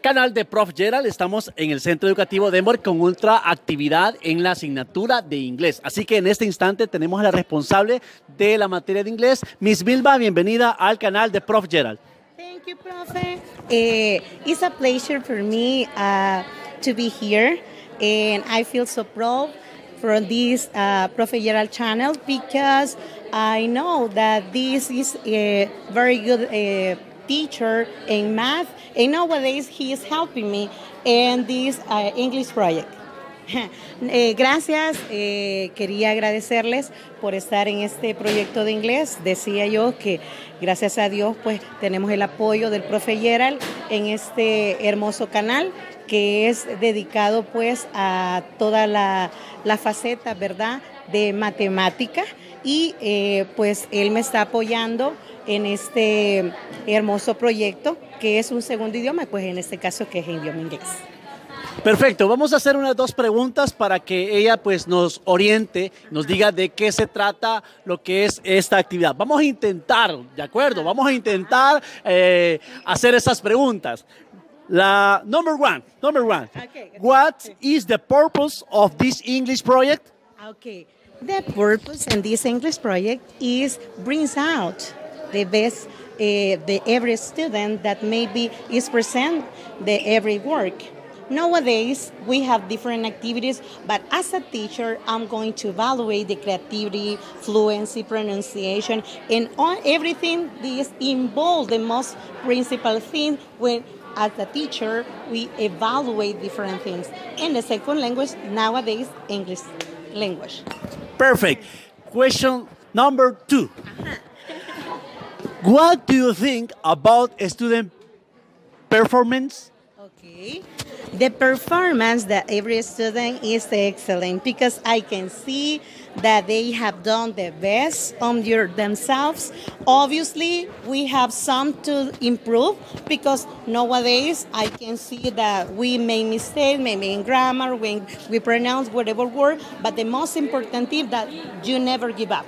Canal de Prof. Gerald, estamos en el Centro Educativo Denver con otra actividad en la asignatura de inglés. Así que en este instante tenemos a la responsable de la materia de inglés, Miss Bilba, bienvenida al canal de Prof. Gerald. Thank you, Prof. Uh, it's a pleasure for me uh, to be here, and I feel so proud for this uh, Prof. Gerald channel because I know that this is a very good uh, teacher in math, and nowadays he is helping me in this uh, English project. Eh, gracias, eh, quería agradecerles por estar en este proyecto de inglés. Decía yo que gracias a Dios pues tenemos el apoyo del profe Gerald en este hermoso canal que es dedicado pues a toda la, la faceta, ¿verdad?, de matemática y eh, pues él me está apoyando en este hermoso proyecto que es un segundo idioma, pues en este caso que es el idioma inglés. Perfecto, vamos a hacer unas dos preguntas para que ella pues nos oriente, nos diga de qué se trata lo que es esta actividad. Vamos a intentar, ¿de acuerdo? Vamos a intentar eh, hacer esas preguntas. La number one, number one. Okay. What is the purpose of this English project? Okay. The purpose in this English project is brings out the best uh, the every student that maybe is present the every work. Nowadays, we have different activities, but as a teacher, I'm going to evaluate the creativity, fluency, pronunciation, and everything is involved. The most principal thing when, as a teacher, we evaluate different things. And the second language nowadays, English language. Perfect. Question number two. What do you think about student performance? Okay. The performance that every student is excellent because I can see that they have done the best on your, themselves. Obviously, we have some to improve because nowadays I can see that we make mistakes, maybe in grammar, when we pronounce whatever word, but the most important thing that you never give up.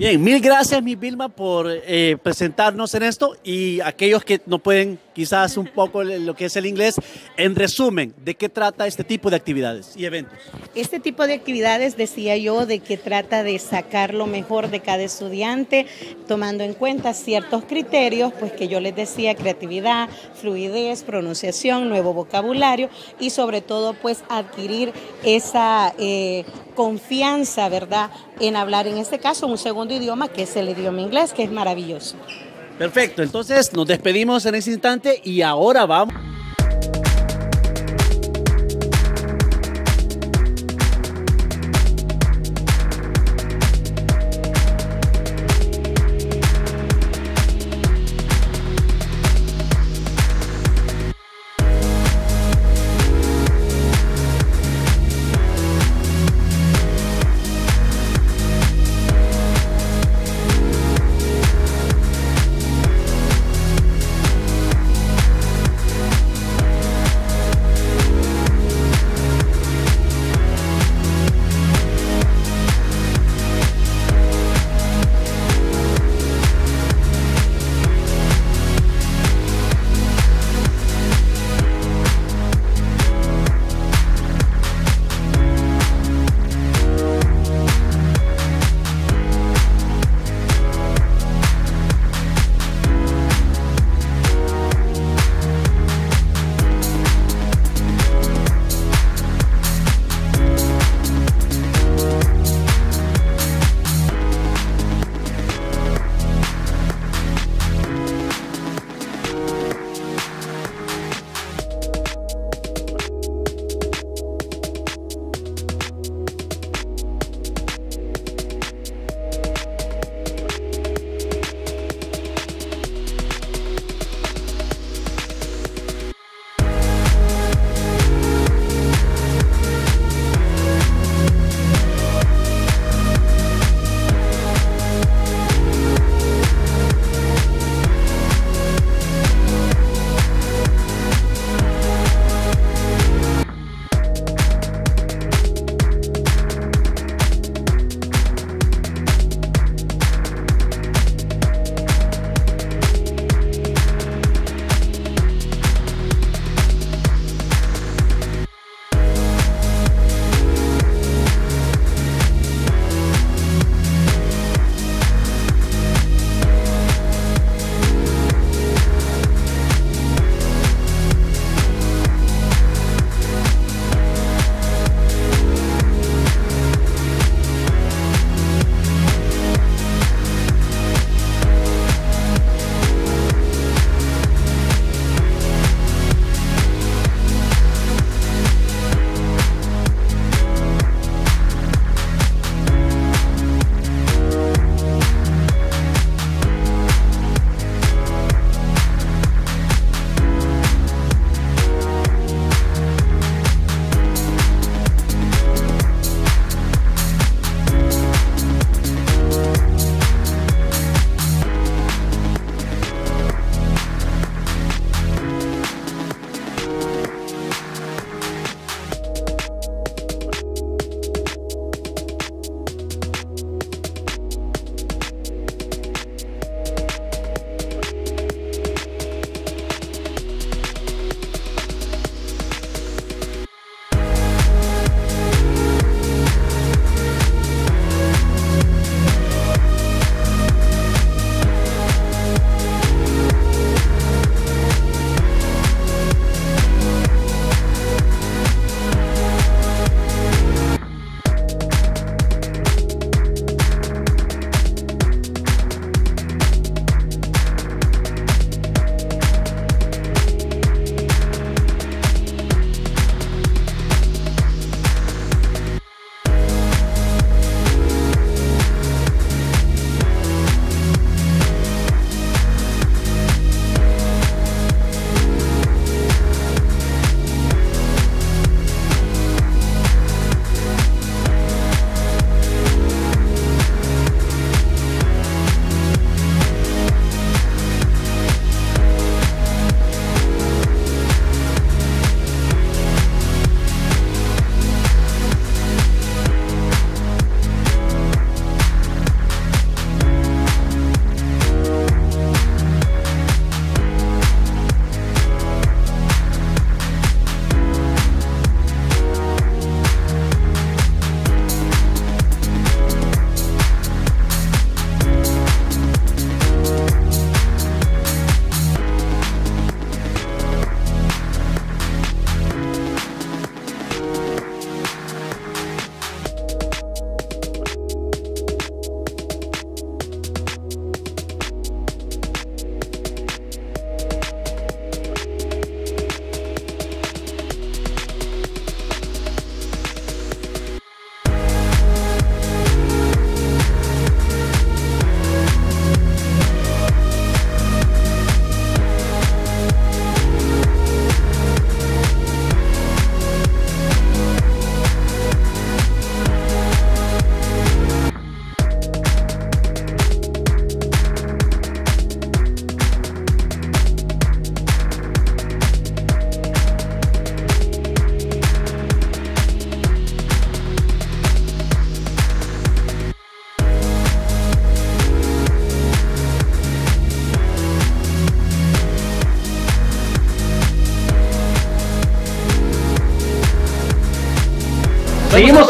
Bien, mil gracias, mi Vilma, por eh, presentarnos en esto y aquellos que no pueden quizás un poco lo que es el inglés, en resumen, ¿de qué trata este tipo de actividades y eventos? Este tipo de actividades, decía yo, de que trata de sacar lo mejor de cada estudiante, tomando en cuenta ciertos criterios, pues que yo les decía, creatividad, fluidez, pronunciación, nuevo vocabulario y sobre todo, pues adquirir esa eh, confianza, ¿verdad?, en hablar, en este caso, un segundo idioma, que es el idioma inglés, que es maravilloso. Perfecto, entonces nos despedimos en ese instante y ahora vamos.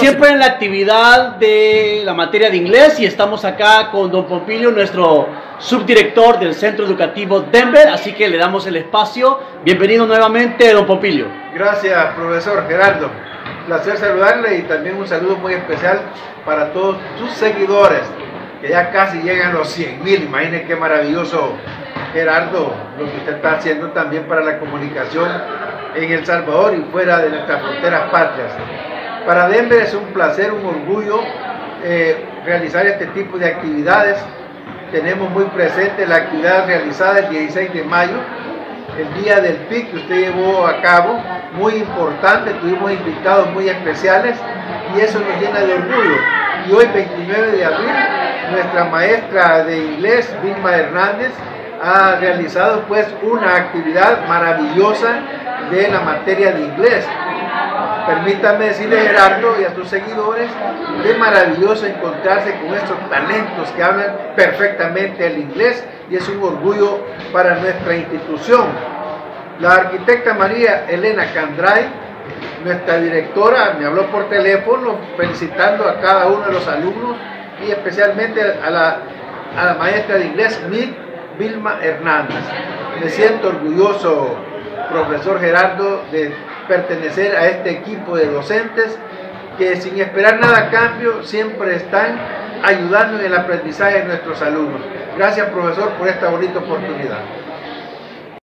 Siempre en la actividad de la materia de inglés y estamos acá con don Pompilio, nuestro subdirector del Centro Educativo Denver, así que le damos el espacio. Bienvenido nuevamente, don Pompilio. Gracias, profesor Gerardo. Placer saludarle y también un saludo muy especial para todos sus seguidores, que ya casi llegan los 100 mil. Imaginen qué maravilloso, Gerardo, lo que usted está haciendo también para la comunicación en El Salvador y fuera de nuestras fronteras patrias. Para Denver es un placer, un orgullo eh, realizar este tipo de actividades. Tenemos muy presente la actividad realizada el 16 de mayo, el día del PIC que usted llevó a cabo, muy importante, tuvimos invitados muy especiales y eso nos llena de orgullo. Y hoy, 29 de abril, nuestra maestra de inglés, Vilma Hernández, ha realizado pues una actividad maravillosa de la materia de inglés. Permítame decirle Gerardo y a sus seguidores, qué maravilloso encontrarse con estos talentos que hablan perfectamente el inglés y es un orgullo para nuestra institución. La arquitecta María Elena Candray, nuestra directora, me habló por teléfono felicitando a cada uno de los alumnos y especialmente a la, maestra de inglés, Vilma Hernández. Me siento orgulloso, profesor Gerardo, de pertenecer a este equipo de docentes que sin esperar nada a cambio siempre están ayudando en el aprendizaje de nuestros alumnos. Gracias profesor por esta bonita oportunidad.